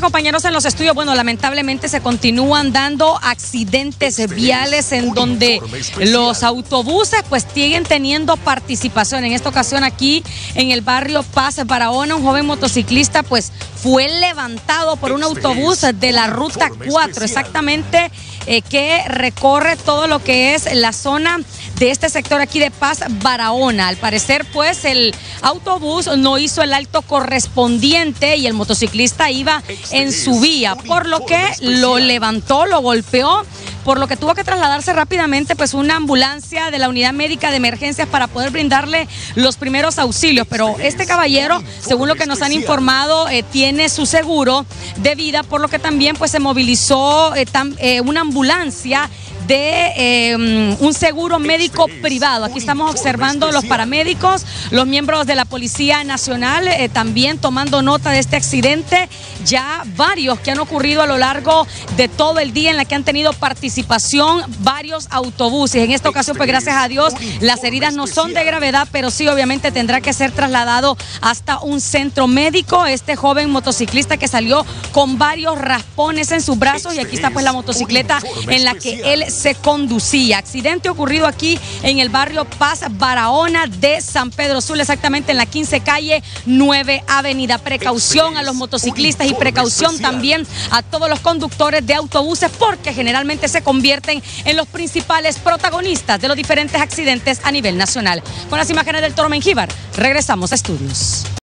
compañeros en los estudios, bueno, lamentablemente se continúan dando accidentes viales en donde los autobuses pues siguen teniendo participación. En esta ocasión aquí en el barrio Paz Barahona, un joven motociclista pues fue levantado por un autobús de la ruta 4, exactamente eh, que recorre todo lo que es la zona de este sector aquí de Paz Barahona. Al parecer pues el autobús no hizo el alto correspondiente y el motociclista iba en su vía, por lo que lo levantó, lo golpeó por lo que tuvo que trasladarse rápidamente pues una ambulancia de la unidad médica de emergencias para poder brindarle los primeros auxilios. Pero este caballero, según lo que nos han informado, eh, tiene su seguro de vida, por lo que también pues se movilizó eh, eh, una ambulancia de em, un seguro médico privado. Aquí estamos observando los paramédicos, los miembros de la Policía Nacional eh, también tomando nota de este accidente. Ya varios que han ocurrido a lo largo de todo el día en la que han tenido participación varios autobuses. En esta ocasión, pues gracias a Dios, las heridas no son de gravedad, pero sí obviamente tendrá que ser trasladado hasta un centro médico. Este joven motociclista que salió con varios raspones en sus brazos y aquí está pues la motocicleta en la que él se conducía. Accidente ocurrido aquí en el barrio Paz Barahona de San Pedro Sur, exactamente en la 15 calle 9 Avenida. Precaución a los motociclistas y precaución también a todos los conductores de autobuses porque generalmente se convierten en los principales protagonistas de los diferentes accidentes a nivel nacional. Con las imágenes del Toro Mengíbar, regresamos a estudios.